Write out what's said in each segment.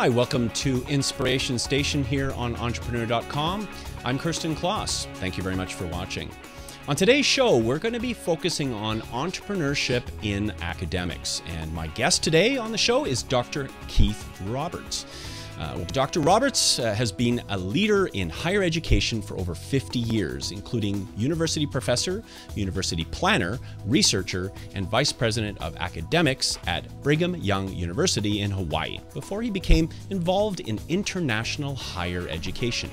Hi, welcome to Inspiration Station here on Entrepreneur.com. I'm Kirsten Kloss. Thank you very much for watching. On today's show, we're going to be focusing on entrepreneurship in academics. And my guest today on the show is Dr. Keith Roberts. Uh, Dr. Roberts uh, has been a leader in higher education for over 50 years, including university professor, university planner, researcher, and vice president of academics at Brigham Young University in Hawaii, before he became involved in international higher education.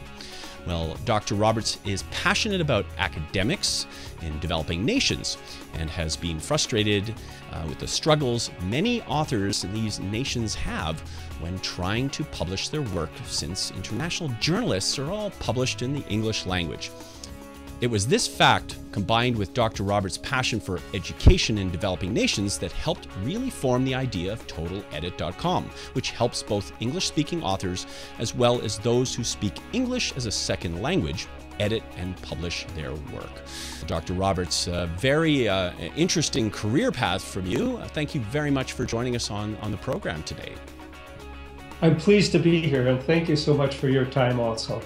Well, Dr. Roberts is passionate about academics in developing nations and has been frustrated uh, with the struggles many authors in these nations have when trying to publish their work, since international journalists are all published in the English language. It was this fact, combined with Dr. Roberts' passion for education in developing nations, that helped really form the idea of TotalEdit.com, which helps both English speaking authors as well as those who speak English as a second language edit and publish their work. Dr. Roberts, a very uh, interesting career path from you. Thank you very much for joining us on, on the program today. I'm pleased to be here, and thank you so much for your time also.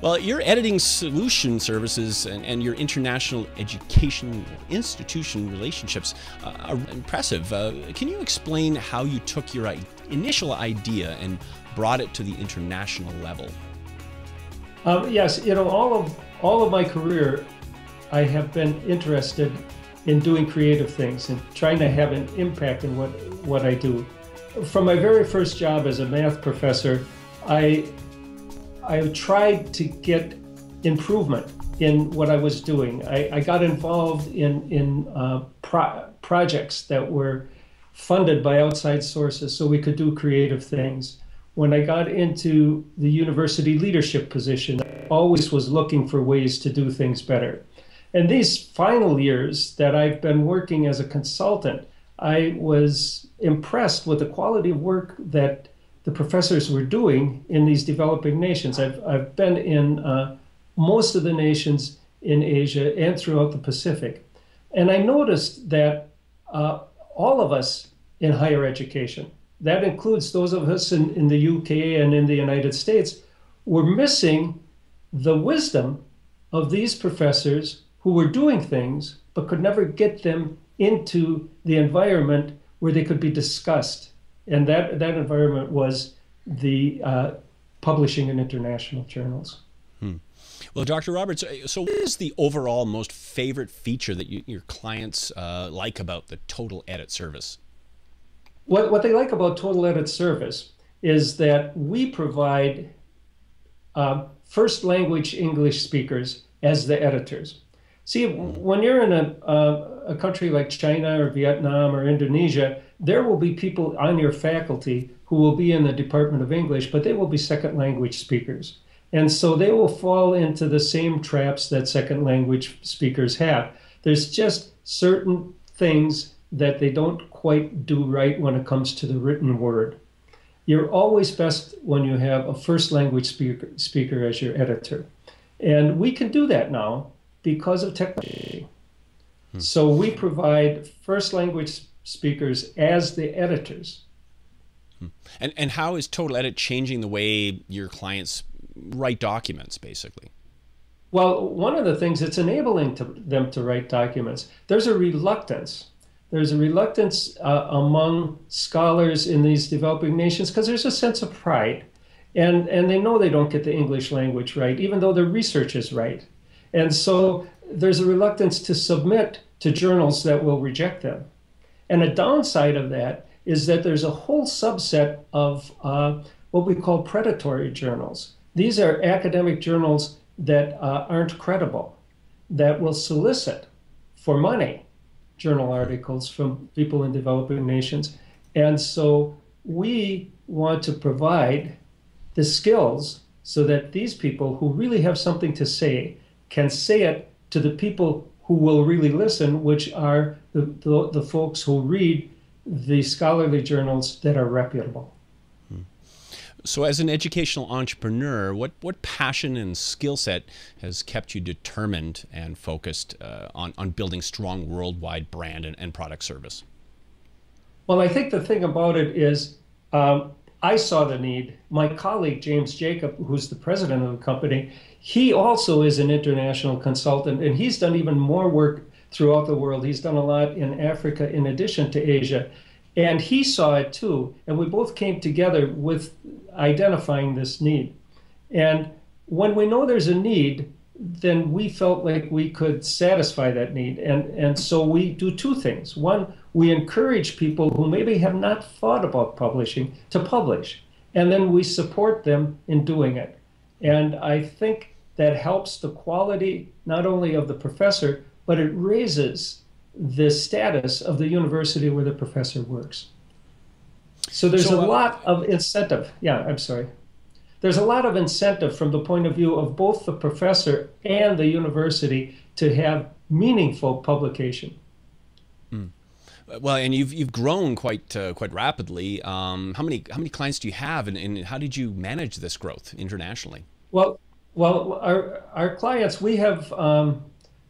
Well, your editing solution services and, and your international education institution relationships uh, are impressive. Uh, can you explain how you took your initial idea and brought it to the international level? Um, yes, you know, all of all of my career, I have been interested in doing creative things and trying to have an impact in what what I do. From my very first job as a math professor, I I tried to get improvement in what I was doing. I, I got involved in, in uh, pro- projects that were funded by outside sources so we could do creative things. When I got into the university leadership position, I always was looking for ways to do things better. And these final years that I've been working as a consultant, I was impressed with the quality of work that the professors were doing in these developing nations. I've, I've been in uh, most of the nations in Asia and throughout the Pacific. And I noticed that uh, all of us in higher education, that includes those of us in, in the UK and in the United States, were missing the wisdom of these professors who were doing things but could never get them into the environment where they could be discussed and that that environment was the uh, publishing in international journals. Hmm. Well, Dr. Roberts, uh, so what is the overall most favorite feature that you, your clients uh, like about the Total Edit service? What, what they like about Total Edit service is that we provide uh, first language English speakers as the editors. See, when you're in a, uh, a country like China or Vietnam or Indonesia, there will be people on your faculty who will be in the Department of English, but they will be second language speakers. And so they will fall into the same traps that second language speakers have. There's just certain things that they don't quite do right when it comes to the written word. You're always best when you have a first language speaker, speaker as your editor. And we can do that now because of technology. Hmm. So we provide first language speakers as the editors. Hmm. And and how is Total Edit changing the way your clients write documents, basically? Well, one of the things it's enabling to, them to write documents. There's a reluctance. There's a reluctance uh, among scholars in these developing nations because there's a sense of pride, and and they know they don't get the English language right, even though their research is right, and so there's a reluctance to submit to journals that will reject them. And a downside of that is that there's a whole subset of uh, what we call predatory journals. These are academic journals that uh, aren't credible, that will solicit for money journal articles from people in developing nations. And so we want to provide the skills so that these people who really have something to say can say it to the people who will really listen, which are the, the, the folks who read the scholarly journals that are reputable. Hmm. So, as an educational entrepreneur, what, what passion and skill set has kept you determined and focused uh, on, on building strong worldwide brand and, and product service? Well, I think the thing about it is um, I saw the need. My colleague, James Jacob, who's the president of the company, he also is an international consultant, and he's done even more work throughout the world. He's done a lot in Africa in addition to Asia. And he saw it too. And we both came together with identifying this need. And when we know there's a need, then we felt like we could satisfy that need. And, and so we do two things. One, we encourage people who maybe have not thought about publishing to publish. And then we support them in doing it. And I think that helps the quality not only of the professor, but it raises the status of the university where the professor works. So there's so, uh, a lot of incentive. Yeah, I'm sorry. There's a lot of incentive from the point of view of both the professor and the university to have meaningful publication. Mm. Well, and you've you've grown quite uh, quite rapidly. Um, how many how many clients do you have, and, and how did you manage this growth internationally? Well, well, our our clients we have um,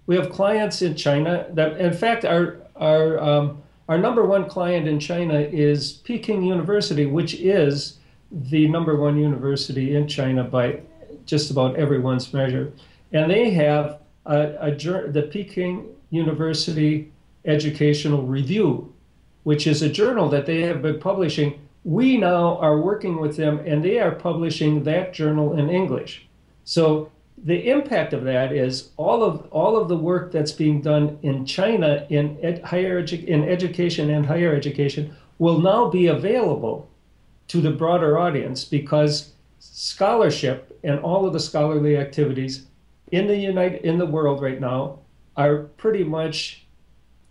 we have clients in China that, in fact, our our um, our number one client in China is Peking University, which is the number one university in China by just about everyone's measure, and they have a, a the Peking University Educational Review, which is a journal that they have been publishing. We now are working with them, and they are publishing that journal in English. So the impact of that is all of all of the work that's being done in China in ed, higher edu- in education and higher education will now be available to the broader audience because scholarship and all of the scholarly activities in the United in the world right now are pretty much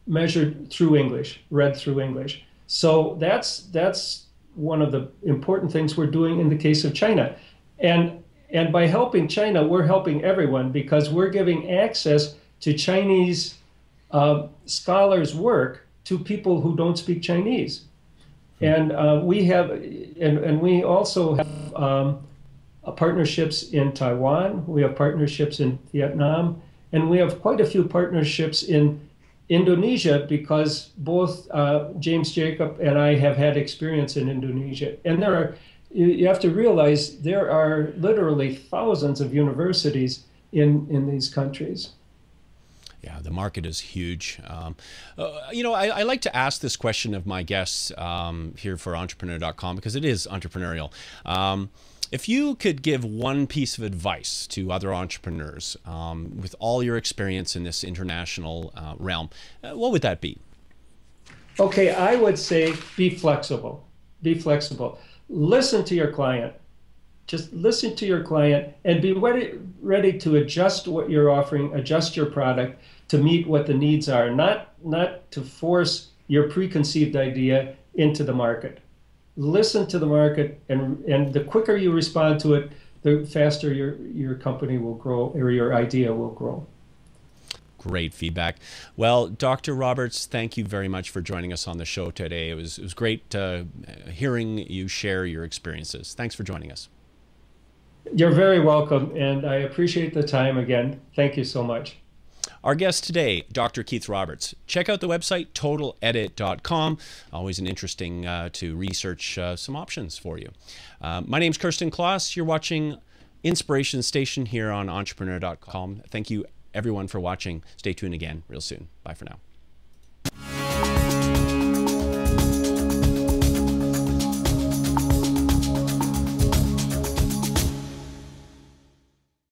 measured through English, read through English. So that's that's one of the important things we're doing in the case of China. And and by helping China, we're helping everyone because we're giving access to Chinese uh, scholars' work to people who don't speak Chinese. And uh, we have, and, and we also have um, uh, partnerships in Taiwan, we have partnerships in Vietnam, and we have quite a few partnerships in Indonesia because both uh, James Jacob and I have had experience in Indonesia. And there are you have to realize there are literally thousands of universities in, in these countries. Yeah, the market is huge. Um, uh, you know, I, I, like to ask this question of my guests um, here for entrepreneur.com because it is entrepreneurial. Um, if you could give one piece of advice to other entrepreneurs um, with all your experience in this international uh, realm, uh, what would that be? Okay, I would say be flexible. Be flexible listen to your client. Just listen to your client and be ready, ready to adjust what you're offering, adjust your product to meet what the needs are, not, not to force your preconceived idea into the market. Listen to the market, and, and the quicker you respond to it, the faster your, your company will grow or your idea will grow. Great feedback. Well, Dr. Roberts, thank you very much for joining us on the show today. It was, it was great uh, hearing you share your experiences. Thanks for joining us. You're very welcome, and I appreciate the time again. Thank you so much. Our guest today, Dr. Keith Roberts. Check out the website totaledit.com. Always an interesting uh, to research uh, some options for you. Uh, my name is Kirsten Kloss. You're watching Inspiration Station here on entrepreneur.com. Thank you everyone for watching. Stay tuned again real soon. Bye for now.